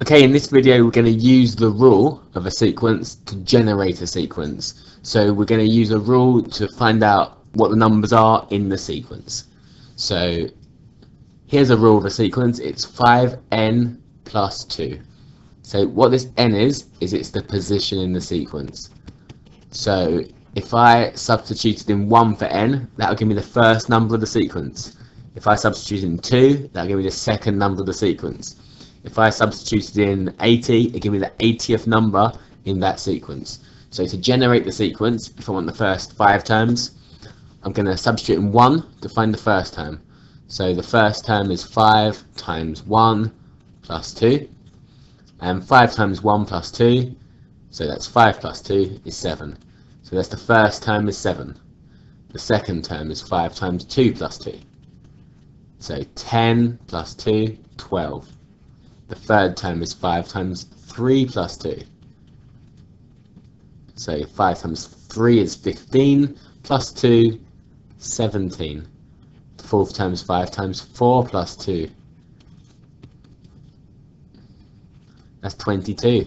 Okay, in this video we're going to use the rule of a sequence to generate a sequence. So we're going to use a rule to find out what the numbers are in the sequence. So here's a rule of a sequence, it's 5n plus 2. So what this n is, is it's the position in the sequence. So if I substituted in 1 for n, that will give me the first number of the sequence. If I substitute in 2, that will give me the second number of the sequence. If I substituted in 80, it gives me the 80th number in that sequence. So to generate the sequence, if I want the first five terms, I'm going to substitute in 1 to find the first term. So the first term is 5 times 1 plus 2. And 5 times 1 plus 2, so that's 5 plus 2 is 7. So that's the first term is 7. The second term is 5 times 2 plus 2. So 10 plus 2, 12. The third term is 5 times 3 plus 2. So 5 times 3 is 15, plus 2, 17. The fourth term is 5 times 4 plus 2. That's 22.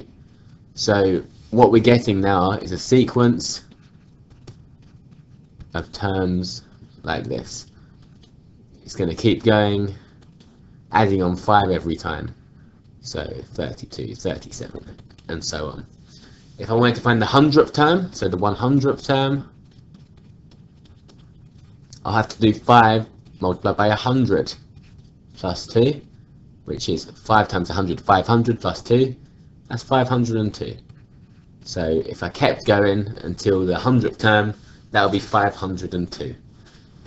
So what we're getting now is a sequence of terms like this. It's going to keep going, adding on 5 every time so 32, 37, and so on. If I wanted to find the hundredth term, so the 100th term, I'll have to do 5 multiplied by 100 plus 2, which is 5 times 100, 500 plus 2, that's 502. So if I kept going until the 100th term, that would be 502.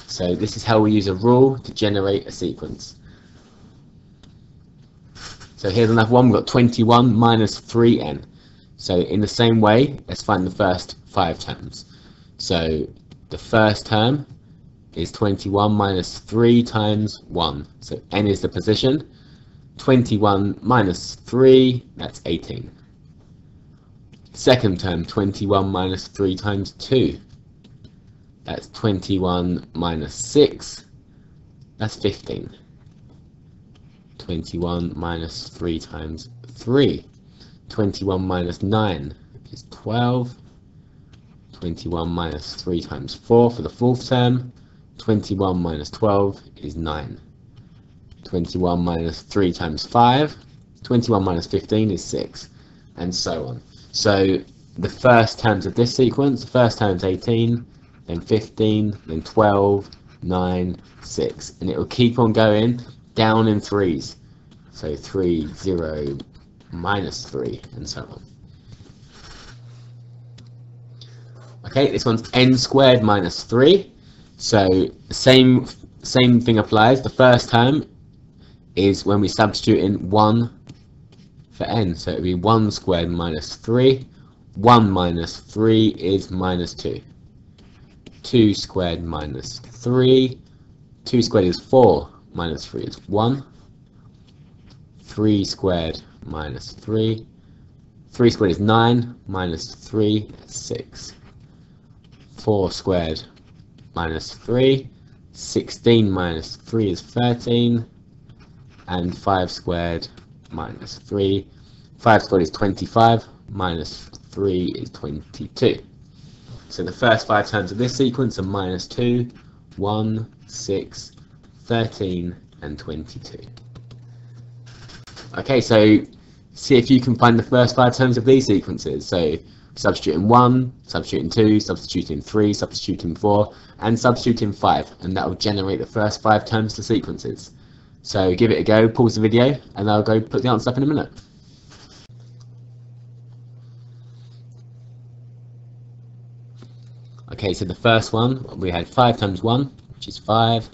So this is how we use a rule to generate a sequence. So here's another one, we've got 21 minus 3n. So in the same way, let's find the first five terms. So the first term is 21 minus 3 times 1. So n is the position. 21 minus 3, that's 18. Second term, 21 minus 3 times 2. That's 21 minus 6, that's 15. 21 minus 3 times 3. 21 minus 9 is 12. 21 minus 3 times 4 for the fourth term. 21 minus 12 is 9. 21 minus 3 times 5. 21 minus 15 is 6. And so on. So the first terms of this sequence, the first term is 18, then 15, then 12, 9, 6. And it will keep on going down in threes. So 3, 0, minus 3, and so on. Okay, this one's n squared minus 3. So same same thing applies. The first term is when we substitute in 1 for n. So it would be 1 squared minus 3. 1 minus 3 is minus 2. 2 squared minus 3. 2 squared is 4 minus 3 is 1. 3 squared minus 3. 3 squared is 9, minus 3, is 6. 4 squared minus 3. 16 minus 3 is 13. And 5 squared minus 3. 5 squared is 25, minus 3 is 22. So the first five terms of this sequence are minus 2, 1, 6, 13, and 22. Okay, so see if you can find the first five terms of these sequences. So substitute in 1, substitute in 2, substitute in 3, substitute in 4, and substitute in 5, and that will generate the first five terms to sequences. So give it a go, pause the video, and I'll go put the answer up in a minute. Okay, so the first one, we had 5 times 1, which is 5,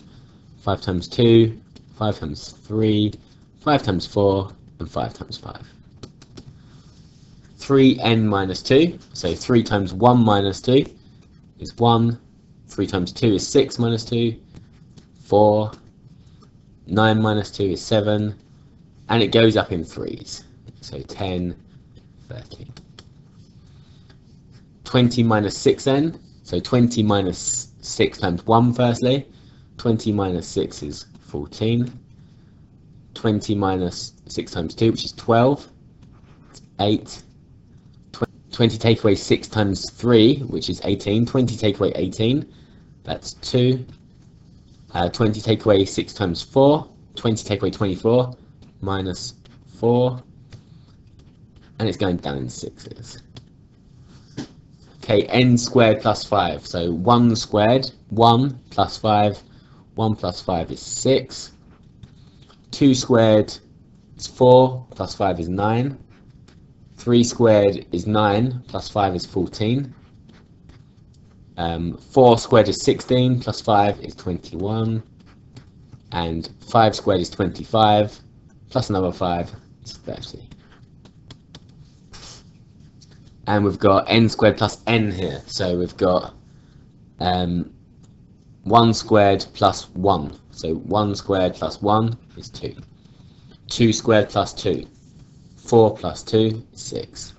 5 times 2, 5 times 3, 5 times 4, and 5 times 5. 3n minus 2, so 3 times 1 minus 2 is 1, 3 times 2 is 6 minus 2, 4, 9 minus 2 is 7, and it goes up in threes, so 10, 13. 20 minus 6n, so 20 minus 6 times 1 firstly, 20 minus 6 is 14, 20 minus 6 times 2, which is 12. 8. 20 take away 6 times 3, which is 18. 20 take away 18, that's 2. Uh, 20 take away 6 times 4, 20 take away 24, minus 4. And it's going down in sixes. Okay, n squared plus 5. So 1 squared, 1 plus 5. 1 plus 5 is 6. 2 squared is 4, plus 5 is 9. 3 squared is 9, plus 5 is 14. Um, 4 squared is 16, plus 5 is 21. And 5 squared is 25, plus another 5 is 30. And we've got n squared plus n here. So we've got um, 1 squared plus 1. So 1 squared plus 1 is 2. 2 squared plus 2. 4 plus 2 is 6.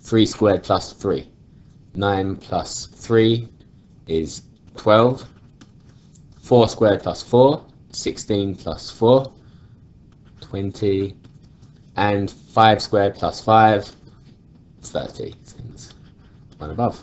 3 squared plus 3. 9 plus 3 is 12. 4 squared plus 4, 16 plus 4, 20. And 5 squared plus 5, 30. One above.